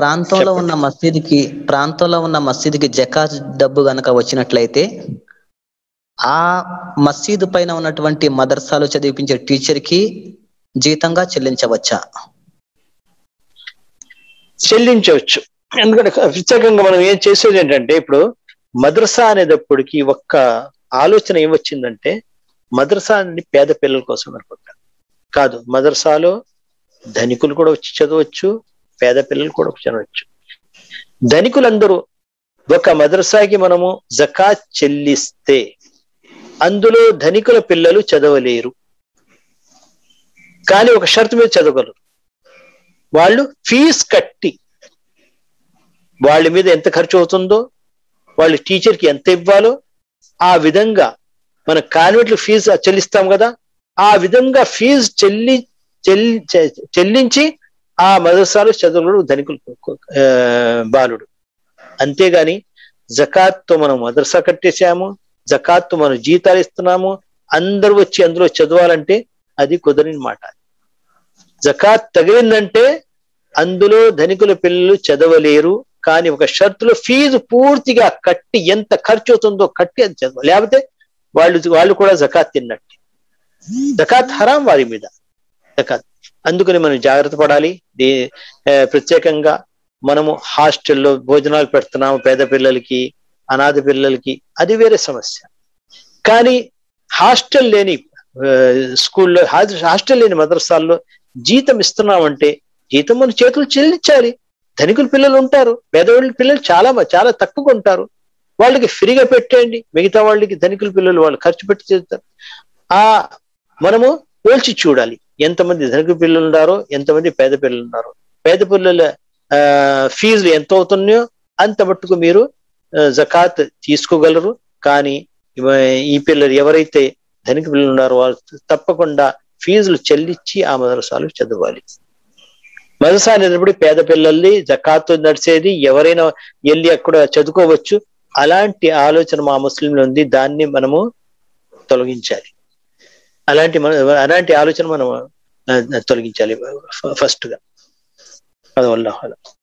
ప్రాంతంలో ఉన్న మసీదుకి ప్రాంతంలో ఉన్న మసీదుకి జకాత్ డబ్బు గనక వచ్చినట్లయితే ఆ మసీదు పైన ఉన్నటువంటి మదర్సాలో చదివించే టీచర్కి జీతంగా చెల్లించవచ్చా? చెల్లించవచ్చు. ఎందుకంటే ప్రత్యేకంగా మనం ఏం చేసేది ఏంటంటే ఇప్పుడు మద్రసా అనేటప్పటికి ఒక్క ఆలోచన ఏమొచ్చిందంటే మద్రసా అనేది పేద పిల్లల కోసం అనుకుంటారు కాదు మదర్సాలో ధనికులు కూడా వచ్చి చదవచ్చు పేద పిల్లలు కూడా వచ్చి చదవచ్చు ధనికులందరూ ఒక మదర్సాకి మనము జకాత్ చెల్లిస్తే అందులో ధనికుల పిల్లలు చదవలేరు. కానీ ఒక షరతు మీద చదవగలరు. వాళ్ళు ఫీజు కట్టి వాళ్ళ మీద ఎంత ఖర్చు అవుతుందో వాళ్ళు టీచర్కి ఎంత ఇవ్వాలో ఆ విధంగా మన కాన్వెంట్లు ఫీజు చెల్లిస్తాం కదా ఆ విధంగా ఫీజు చెల్లి చెల్లి చెల్లించి ఆ మదర్సాలో చదువులు ధనికులు బాలుడు. అంతేగాని జకాత్తో మనం మదర్సా కట్టేసాము జకాత్తో మనం జీతాలు ఇస్తున్నాము అందరూ వచ్చి అందులో చదవాలంటే అది కుదరని మాట. జకాత్ తగిలిందంటే అందులో ధనికుల పిల్లలు చదవలేరు కానీ ఒక షర్తులో ఫీజు పూర్తిగా కట్టి ఎంత ఖర్చు అవుతుందో కట్టి అది చదవాలి లేకపోతే వాళ్ళు వాళ్ళు కూడా జకాత్ తిన్నట్టు. జకాత్ హరాం వారి మీద. జకాత్. అందుకని మనం జాగ్రత్త పడాలి. దీ- ప్రత్యేకంగా మనము హాస్టల్లో భోజనాలు పెడుతున్నాము పేద పిల్లలకి అనాథ పిల్లలకి అది వేరే సమస్య. కానీ హాస్టల్ లేని స్కూల్లో హాస్టల్ లేని మదరసాల్లో జీతం ఇస్తున్నామంటే జీతం మన చేతులు చెల్లించాలి. ధనికుల పిల్లలు ఉంటారు పేదవాళ్ళ పిల్లలు చాలా చాలా తక్కువగా ఉంటారు. వాళ్ళకి ఫ్రీగా పెట్టేయండి మిగతా వాళ్ళకి ధనికుల పిల్లలు వాళ్ళు ఖర్చు పెట్టి చేస్తారు. ఆ మనము పోల్చి చూడాలి. ఎంతమంది ధనిక పిల్లలు ఉన్నారో ఎంతమంది పేద పిల్లలు ఉన్నారో పేద పిల్లల ఆ, ఫీజులు ఎంత అవుతున్నాయో అంత మట్టుకు మీరు జకాత్ తీసుకోగలరు. కానీ ఈ పిల్లలు ఎవరైతే ధనిక పిల్లలు ఉన్నారో వాళ్ళు తప్పకుండా ఫీజులు చెల్లించి ఆ మదరసాలు చదవాలి. మదరసా అనేటప్పుడు పేద పిల్లల్ని జకాత్ నడిచేది ఎవరైనా వెళ్ళి అక్కడ చదువుకోవచ్చు. అలాంటి ఆలోచన మా ముస్లింలు ఉంది. దాన్ని మనము తొలగించాలి. అలాంటి మన అలాంటి ఆలోచన మనం తొలగించాలి ఫస్ట్గా వల్ల.